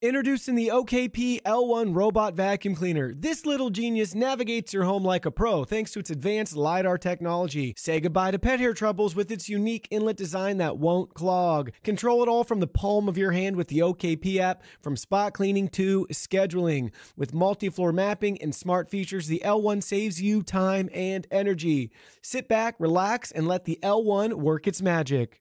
Introducing the OKP L1 Robot Vacuum Cleaner. This little genius navigates your home like a pro thanks to its advanced LiDAR technology. Say goodbye to pet hair troubles with its unique inlet design that won't clog. Control it all from the palm of your hand with the OKP app, from spot cleaning to scheduling. With multi floor mapping and smart features, the L1 saves you time and energy. Sit back, relax, and let the L1 work its magic.